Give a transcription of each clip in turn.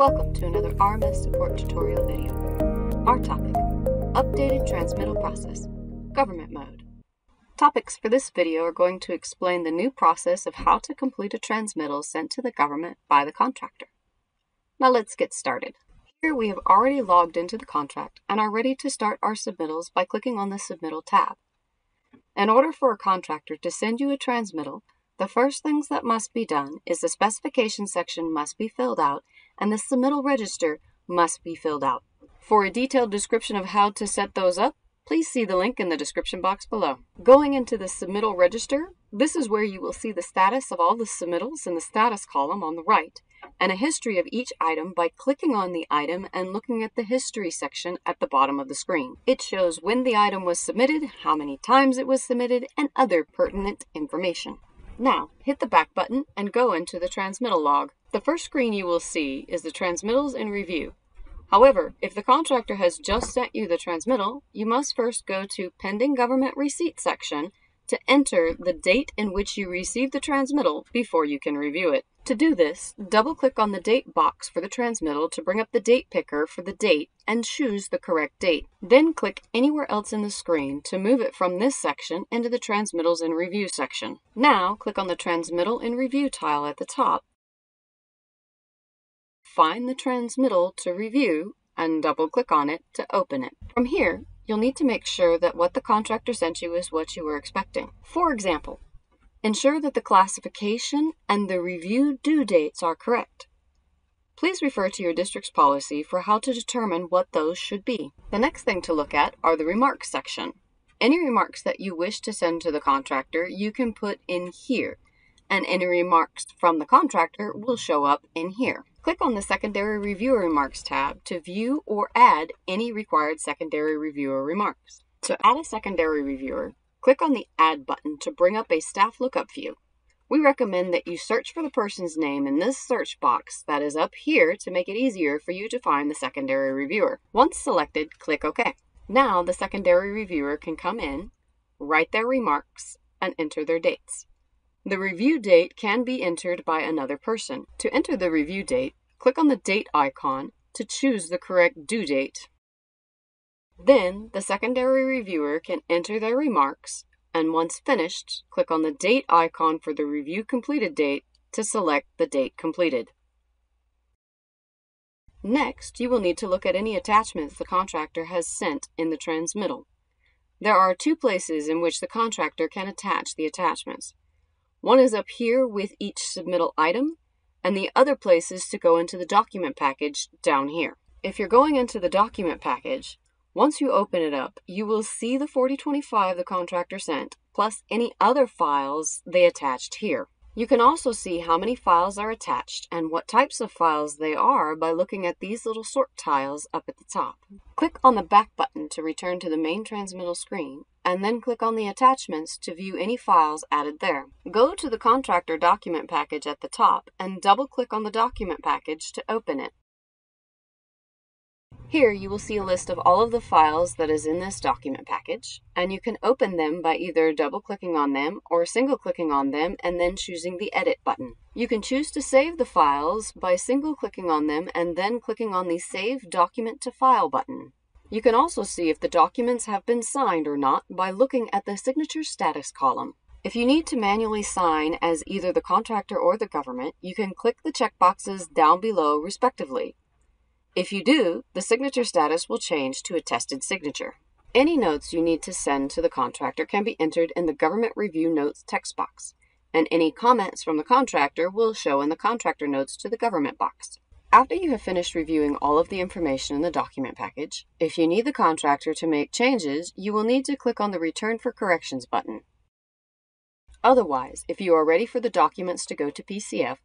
Welcome to another RMS support tutorial video. Our topic, Updated Transmittal Process, Government Mode. Topics for this video are going to explain the new process of how to complete a transmittal sent to the government by the contractor. Now let's get started. Here we have already logged into the contract and are ready to start our submittals by clicking on the Submittal tab. In order for a contractor to send you a transmittal, the first things that must be done is the specification section must be filled out and the submittal register must be filled out. For a detailed description of how to set those up, please see the link in the description box below. Going into the submittal register, this is where you will see the status of all the submittals in the status column on the right, and a history of each item by clicking on the item and looking at the history section at the bottom of the screen. It shows when the item was submitted, how many times it was submitted, and other pertinent information. Now, hit the back button and go into the transmittal log. The first screen you will see is the transmittals in review. However, if the contractor has just sent you the transmittal, you must first go to Pending Government Receipt section to enter the date in which you received the transmittal before you can review it. To do this, double-click on the date box for the transmittal to bring up the date picker for the date and choose the correct date. Then click anywhere else in the screen to move it from this section into the Transmittals in Review section. Now, click on the Transmittal in Review tile at the top, find the transmittal to review, and double-click on it to open it. From here, you'll need to make sure that what the contractor sent you is what you were expecting. For example, ensure that the classification and the review due dates are correct. Please refer to your district's policy for how to determine what those should be. The next thing to look at are the remarks section. Any remarks that you wish to send to the contractor, you can put in here, and any remarks from the contractor will show up in here. Click on the Secondary Reviewer Remarks tab to view or add any required secondary reviewer remarks. To add a secondary reviewer, click on the Add button to bring up a staff lookup view. We recommend that you search for the person's name in this search box that is up here to make it easier for you to find the secondary reviewer. Once selected, click OK. Now the secondary reviewer can come in, write their remarks, and enter their dates. The review date can be entered by another person. To enter the review date, click on the date icon to choose the correct due date. Then, the secondary reviewer can enter their remarks, and once finished, click on the date icon for the review completed date to select the date completed. Next, you will need to look at any attachments the contractor has sent in the transmittal. There are two places in which the contractor can attach the attachments. One is up here with each submittal item, and the other place is to go into the document package down here. If you're going into the document package, once you open it up, you will see the 4025 the contractor sent, plus any other files they attached here. You can also see how many files are attached and what types of files they are by looking at these little sort tiles up at the top. Click on the back button to return to the main transmittal screen, and then click on the attachments to view any files added there. Go to the contractor document package at the top and double click on the document package to open it. Here you will see a list of all of the files that is in this document package, and you can open them by either double-clicking on them or single-clicking on them and then choosing the Edit button. You can choose to save the files by single-clicking on them and then clicking on the Save Document to File button. You can also see if the documents have been signed or not by looking at the Signature Status column. If you need to manually sign as either the contractor or the government, you can click the checkboxes down below respectively. If you do, the signature status will change to attested signature. Any notes you need to send to the contractor can be entered in the Government Review Notes text box, and any comments from the contractor will show in the Contractor Notes to the Government box. After you have finished reviewing all of the information in the document package, if you need the contractor to make changes, you will need to click on the Return for Corrections button. Otherwise, if you are ready for the documents to go to PCF,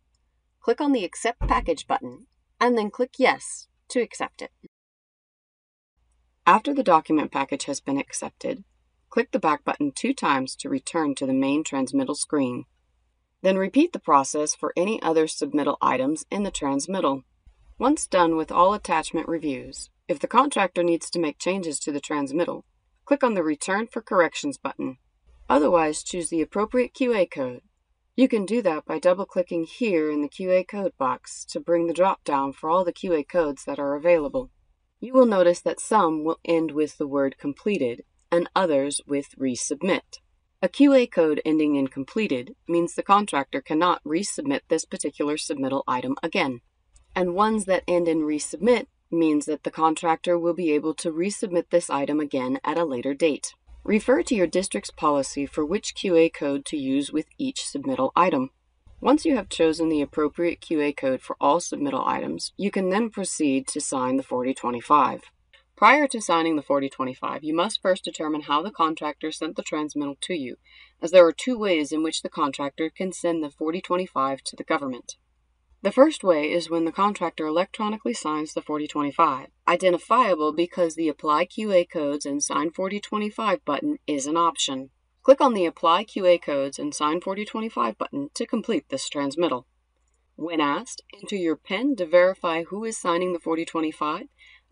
click on the Accept Package button, and then click Yes to accept it. After the document package has been accepted, click the back button two times to return to the main transmittal screen. Then repeat the process for any other submittal items in the transmittal. Once done with all attachment reviews, if the contractor needs to make changes to the transmittal, click on the Return for Corrections button. Otherwise, choose the appropriate QA code. You can do that by double-clicking here in the QA code box to bring the drop-down for all the QA codes that are available. You will notice that some will end with the word completed and others with resubmit. A QA code ending in completed means the contractor cannot resubmit this particular submittal item again. And ones that end in resubmit means that the contractor will be able to resubmit this item again at a later date. Refer to your district's policy for which QA code to use with each submittal item. Once you have chosen the appropriate QA code for all submittal items, you can then proceed to sign the 4025. Prior to signing the 4025, you must first determine how the contractor sent the transmittal to you, as there are two ways in which the contractor can send the 4025 to the government. The first way is when the contractor electronically signs the 4025, identifiable because the Apply QA Codes and Sign 4025 button is an option. Click on the Apply QA Codes and Sign 4025 button to complete this transmittal. When asked, enter your PIN to verify who is signing the 4025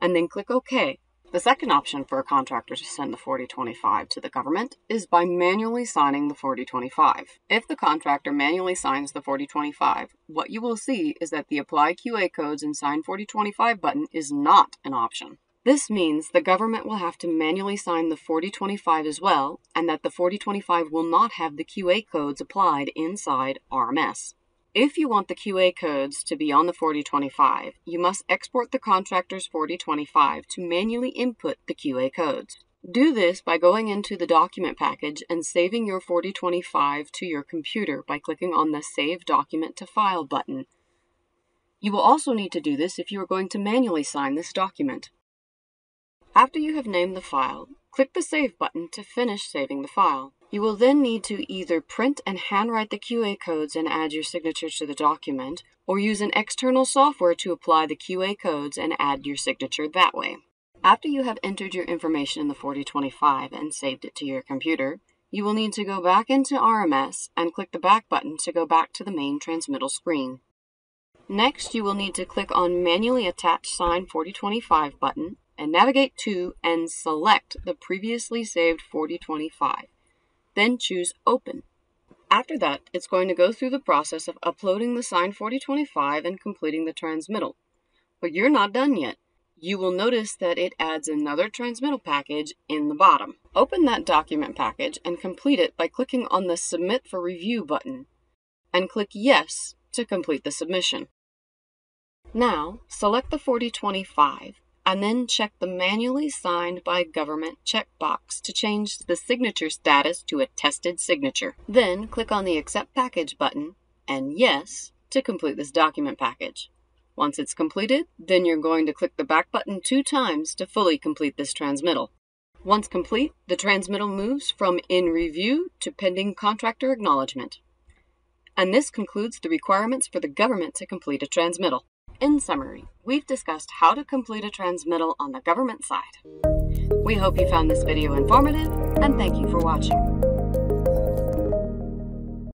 and then click OK the second option for a contractor to send the 4025 to the government is by manually signing the 4025. If the contractor manually signs the 4025, what you will see is that the Apply QA Codes and Sign 4025 button is not an option. This means the government will have to manually sign the 4025 as well, and that the 4025 will not have the QA codes applied inside RMS. If you want the QA codes to be on the 4025, you must export the contractor's 4025 to manually input the QA codes. Do this by going into the document package and saving your 4025 to your computer by clicking on the Save Document to File button. You will also need to do this if you are going to manually sign this document. After you have named the file, click the Save button to finish saving the file. You will then need to either print and handwrite the QA codes and add your signature to the document, or use an external software to apply the QA codes and add your signature that way. After you have entered your information in the 4025 and saved it to your computer, you will need to go back into RMS and click the back button to go back to the main transmittal screen. Next, you will need to click on Manually Attach Sign 4025 button and navigate to and select the previously saved 4025. Then choose Open. After that, it's going to go through the process of uploading the signed 4025 and completing the transmittal. But you're not done yet. You will notice that it adds another transmittal package in the bottom. Open that document package and complete it by clicking on the Submit for Review button, and click Yes to complete the submission. Now, select the 4025 and then check the manually signed by government checkbox to change the signature status to attested signature. Then click on the Accept Package button and Yes to complete this document package. Once it's completed, then you're going to click the back button two times to fully complete this transmittal. Once complete, the transmittal moves from in review to pending contractor acknowledgement. And this concludes the requirements for the government to complete a transmittal. In summary, we've discussed how to complete a transmittal on the government side. We hope you found this video informative, and thank you for watching.